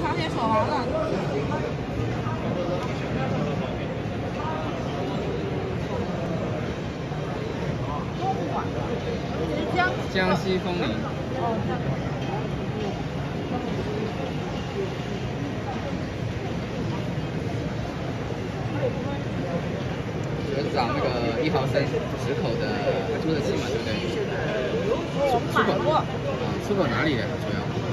螃蟹说完了江西风铃。的江西风铃。就是长那个一毫升十口的注射器嘛对不对？出口啊出口哪里的主要？